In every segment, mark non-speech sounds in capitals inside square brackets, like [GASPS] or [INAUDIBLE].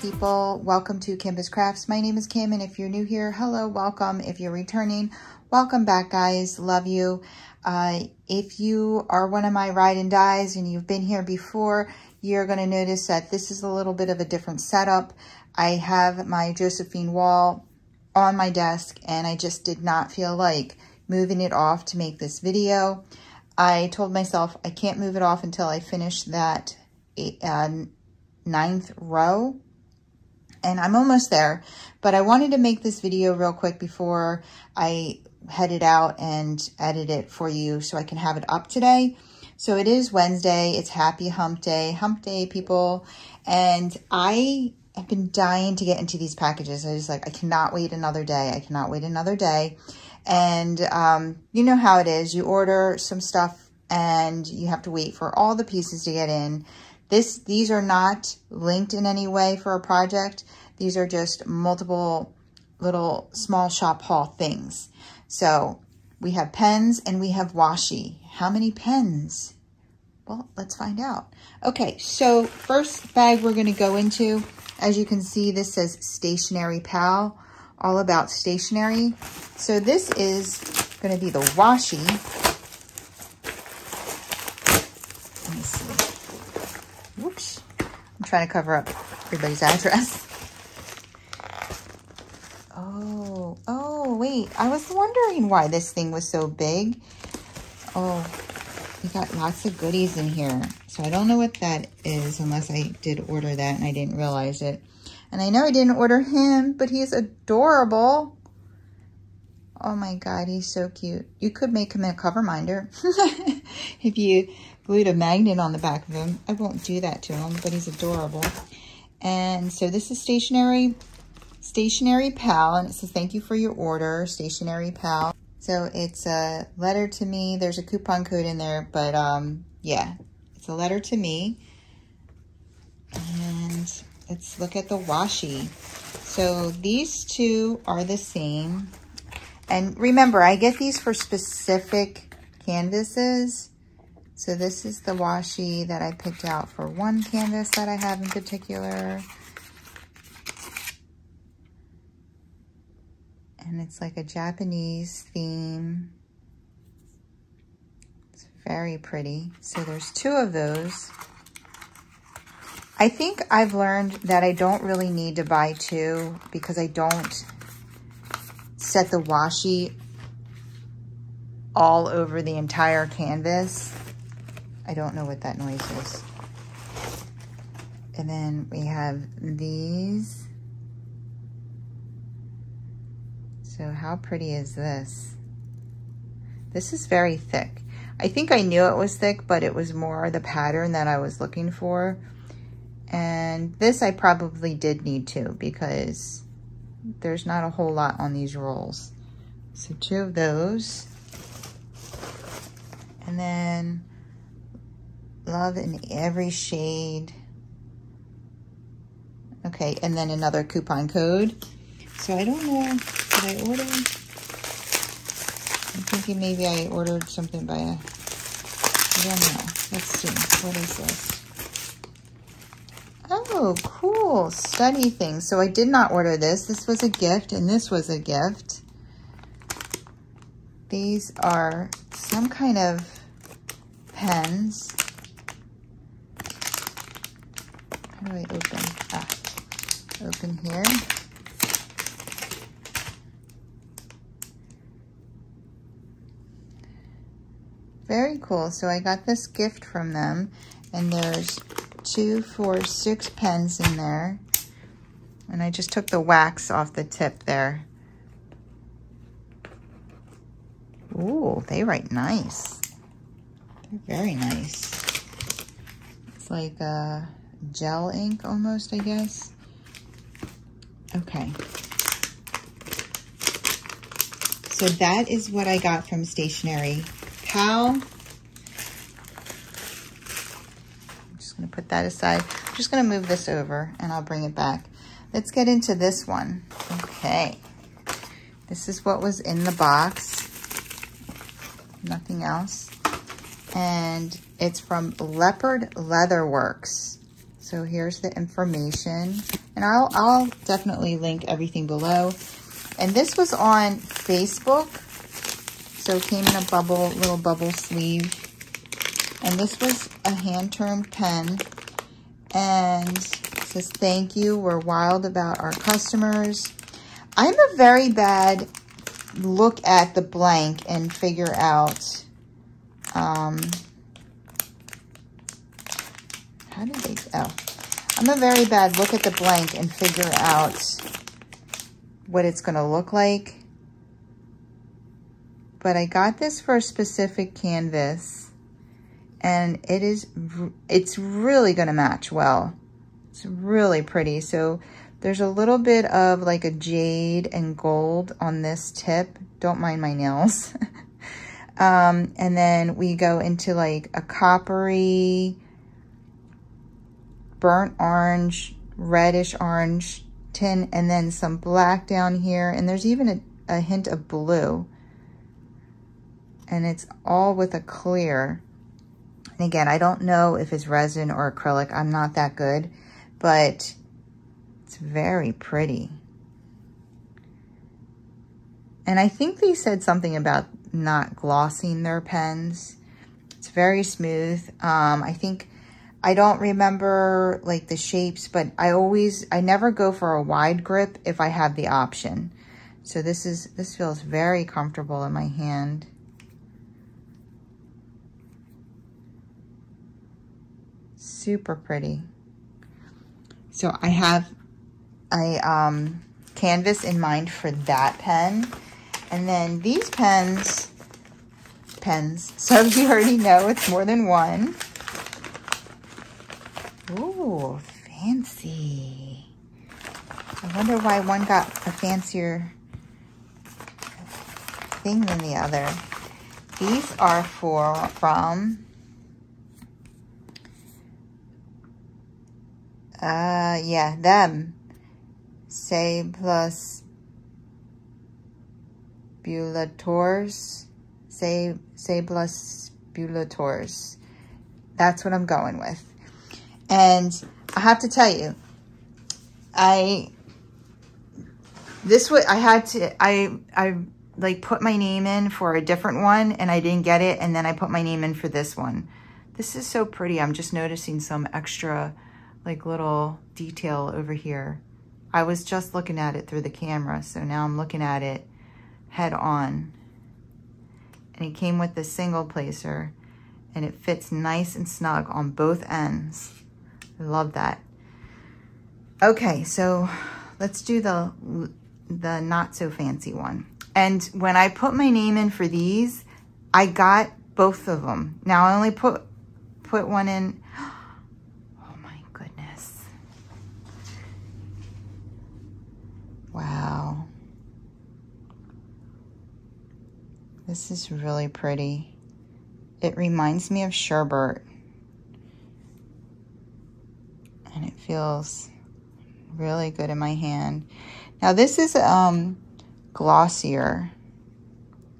people. Welcome to Kimba's Krafts. My name is Kim, and if you're new here, hello, welcome. If you're returning, welcome back, guys. Love you. Uh, if you are one of my ride and dies and you've been here before, you're going to notice that this is a little bit of a different setup. I have my Josephine Wall on my desk, and I just did not feel like moving it off to make this video. I told myself I can't move it off until I finish that uh, ninth row. And I'm almost there, but I wanted to make this video real quick before I head it out and edit it for you so I can have it up today. So it is Wednesday. It's happy hump day, hump day people. And I have been dying to get into these packages. I was like, I cannot wait another day. I cannot wait another day. And um, you know how it is. You order some stuff and you have to wait for all the pieces to get in. This, These are not linked in any way for a project. These are just multiple little small shop haul things. So we have pens and we have washi. How many pens? Well, let's find out. Okay, so first bag we're going to go into, as you can see, this says Stationery Pal, all about stationery. So this is going to be the washi. Let me see. Whoops. I'm trying to cover up everybody's address. [LAUGHS] Oh, oh, wait. I was wondering why this thing was so big. Oh, we got lots of goodies in here. So I don't know what that is unless I did order that and I didn't realize it. And I know I didn't order him, but he's adorable. Oh my God, he's so cute. You could make him a cover minder [LAUGHS] if you glued a magnet on the back of him. I won't do that to him, but he's adorable. And so this is stationery, stationery pal, and it says thank you for your order, stationery pal. So it's a letter to me. There's a coupon code in there, but um, yeah, it's a letter to me. And let's look at the washi. So these two are the same. And remember, I get these for specific canvases. So this is the washi that I picked out for one canvas that I have in particular. And it's like a Japanese theme. It's very pretty. So there's two of those. I think I've learned that I don't really need to buy two because I don't set the washi all over the entire canvas. I don't know what that noise is. And then we have these. So how pretty is this? This is very thick. I think I knew it was thick, but it was more the pattern that I was looking for. And this I probably did need to because there's not a whole lot on these rolls. So two of those. And then love in every shade. Okay, and then another coupon code. So I don't know, did I order? I'm thinking maybe I ordered something by a, I don't know. Let's see, what is this? Oh, cool. Study things. So I did not order this. This was a gift, and this was a gift. These are some kind of pens. How do I open? Ah, open here. Very cool. So I got this gift from them, and there's two, four, six pens in there. And I just took the wax off the tip there. Ooh, they write nice. They're very nice. It's like a gel ink almost, I guess. Okay. So that is what I got from Stationery Pal. I'm just going to put that aside. I'm just going to move this over and I'll bring it back. Let's get into this one. Okay. This is what was in the box. Nothing else. And it's from Leopard Leather Works. So here's the information. And I'll, I'll definitely link everything below. And this was on Facebook. So it came in a bubble, little bubble sleeve. And this was a hand-turned pen. And says, thank you. We're wild about our customers. I'm a very bad look at the blank and figure out, um, how did they, oh, I'm a very bad look at the blank and figure out what it's going to look like. But I got this for a specific canvas and it is, it's really going to match well. It's really pretty. So there's a little bit of like a jade and gold on this tip. Don't mind my nails. [LAUGHS] um, and then we go into like a coppery, burnt orange, reddish orange tin, and then some black down here. And there's even a, a hint of blue. And it's all with a clear. And again, I don't know if it's resin or acrylic. I'm not that good but it's very pretty. And I think they said something about not glossing their pens. It's very smooth. Um, I think, I don't remember like the shapes, but I always, I never go for a wide grip if I have the option. So this is, this feels very comfortable in my hand. Super pretty. So I have a um, canvas in mind for that pen. And then these pens, pens, [LAUGHS] so you already know it's more than one. Ooh, fancy. I wonder why one got a fancier thing than the other. These are for from Uh, yeah, them. Say plus bulators. Say, say plus bulators. That's what I'm going with. And I have to tell you, I, this what I had to, I, I like put my name in for a different one and I didn't get it. And then I put my name in for this one. This is so pretty. I'm just noticing some extra like little detail over here. I was just looking at it through the camera, so now I'm looking at it head on. And it came with the single placer, and it fits nice and snug on both ends. I love that. Okay, so let's do the, the not so fancy one. And when I put my name in for these, I got both of them. Now I only put, put one in, [GASPS] Oh my goodness. Wow. This is really pretty. It reminds me of sherbet. And it feels really good in my hand. Now this is um, glossier.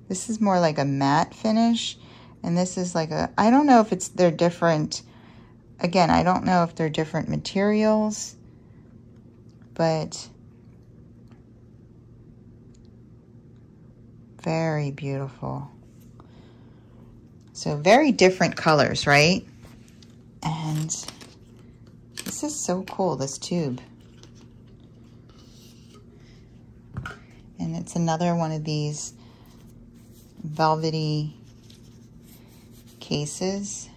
This is more like a matte finish. And this is like a, I don't know if it's, they're different. Again, I don't know if they're different materials. But Very beautiful. So very different colors, right? Is so cool, this tube. And it's another one of these velvety cases.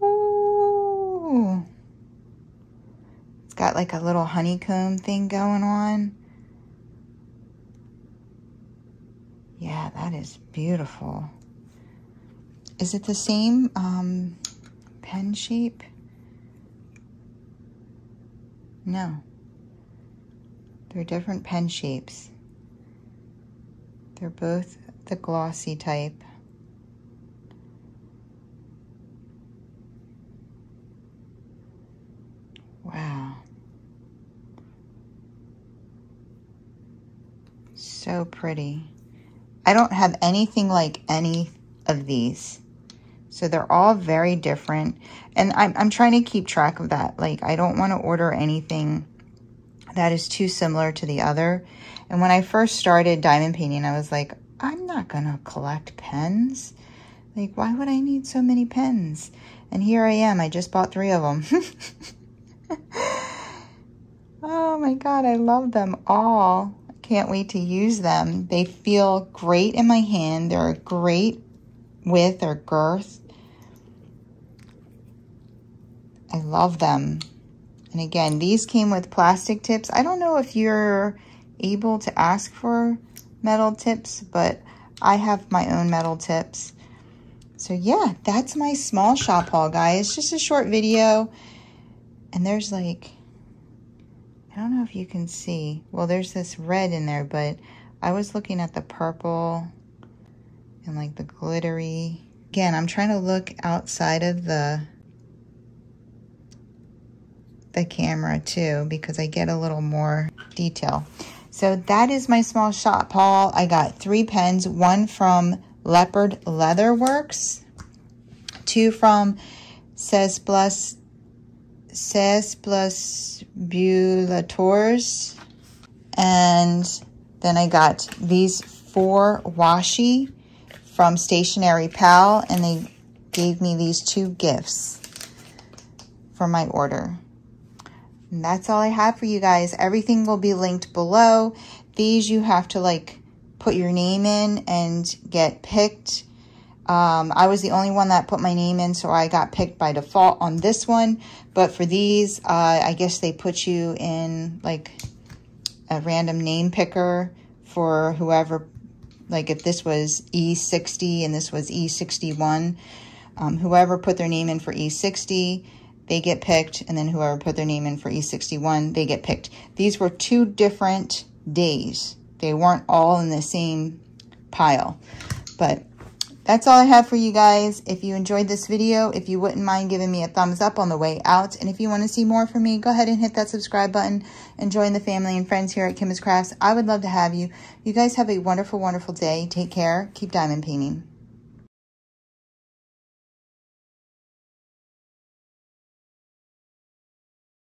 Ooh. It's got like a little honeycomb thing going on. Yeah, that is beautiful. Is it the same um, pen shape? No. They're different pen shapes. They're both the glossy type. Wow. So pretty. I don't have anything like any of these. So they're all very different. And I'm, I'm trying to keep track of that. Like, I don't want to order anything that is too similar to the other. And when I first started diamond painting, I was like, I'm not going to collect pens. Like, why would I need so many pens? And here I am. I just bought three of them. [LAUGHS] oh my God, I love them all. I can't wait to use them. They feel great in my hand. They're a great width or girth. I love them. And again, these came with plastic tips. I don't know if you're able to ask for metal tips, but I have my own metal tips. So yeah, that's my small shop haul, guys. Just a short video. And there's like, I don't know if you can see. Well, there's this red in there, but I was looking at the purple and like the glittery. Again, I'm trying to look outside of the the camera too because I get a little more detail. So that is my small shop haul. I got three pens, one from Leopard Leather Works, two from Says Plus Says Plus Bulators, and then I got these four washi from Stationery Pal, and they gave me these two gifts for my order. And that's all I have for you guys. Everything will be linked below. These you have to like put your name in and get picked. Um, I was the only one that put my name in, so I got picked by default on this one. But for these, uh, I guess they put you in like a random name picker for whoever like if this was E60 and this was E61, um, whoever put their name in for E60, they get picked. And then whoever put their name in for E61, they get picked. These were two different days. They weren't all in the same pile. But that's all I have for you guys. If you enjoyed this video, if you wouldn't mind giving me a thumbs up on the way out. And if you want to see more from me, go ahead and hit that subscribe button and join the family and friends here at Kim's Krafts. I would love to have you. You guys have a wonderful, wonderful day. Take care. Keep diamond painting.